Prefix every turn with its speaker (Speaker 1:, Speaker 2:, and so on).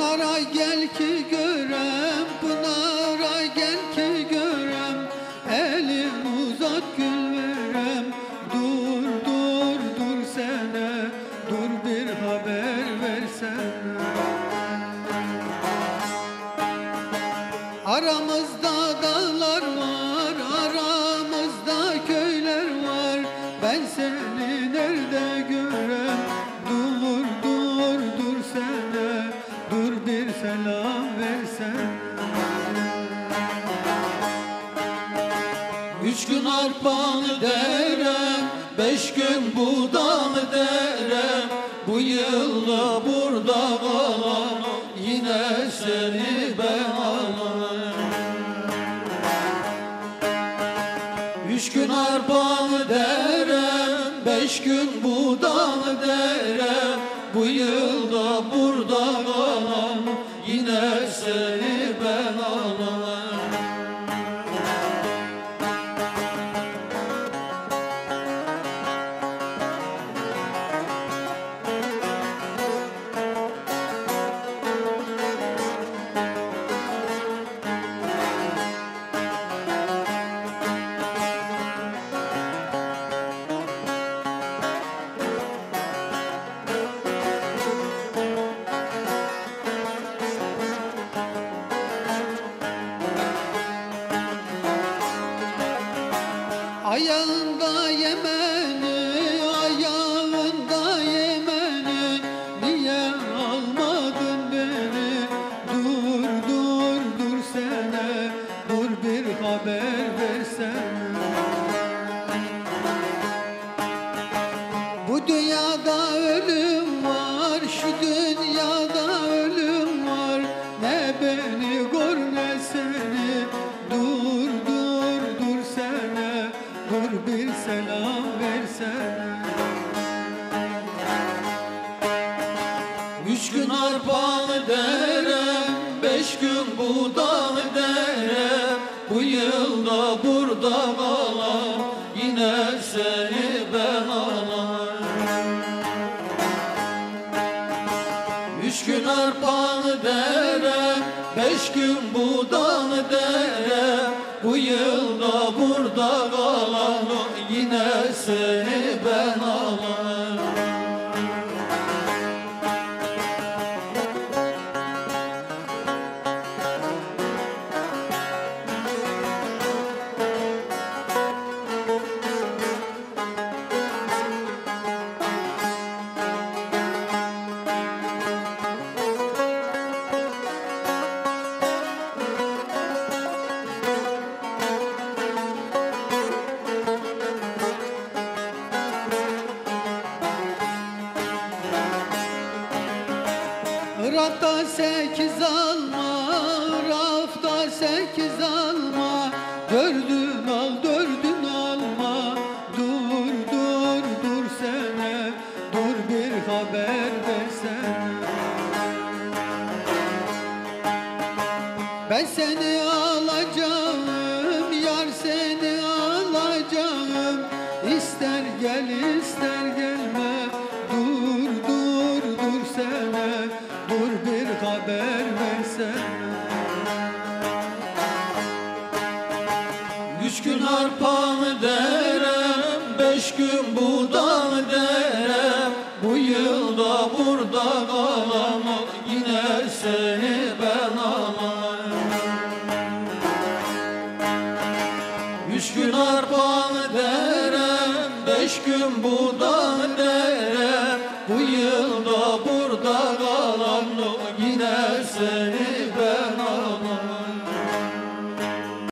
Speaker 1: Pınar'a gel ki görem, Pınar'a gel ki görem. Elin uzat gül verem. Dur dur dur sene Dur bir haber versene. Aramızda dağlar var, aramızda köyler var. Ben seni nerede görem Üç gün arpalı derem Beş gün buğdalı derem Bu yılda burada kalan Yine seni ben alayım Üç gün arpalı derem Beş gün buğdalı derem Bu yılda burada kalan Yine seni Ayağında yemeni, bir selam versene Üç gün arpalı derem Beş gün buğdalı derem. Bu yılda burada kalan Yine seni ben alayım Üç gün arpalı derem Beş gün buğdalı derem Bu yılda burada kalan Yine seni Rafta sekiz alma, rafta sekiz alma. Dördün al, dördün alma. Dur, dur, dur sene Dur bir haber versene. Ben seni alacağım, yar seni alacağım. İster gel ister Dur bir haber versene Üç gün arpalı derem Beş gün buğdalı derem Bu yılda burada kalan Yine seni ben alayım. Üç gün arpalı derem Beş gün buğdalı derem